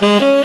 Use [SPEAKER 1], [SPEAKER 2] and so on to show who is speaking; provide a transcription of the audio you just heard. [SPEAKER 1] Mm-hmm.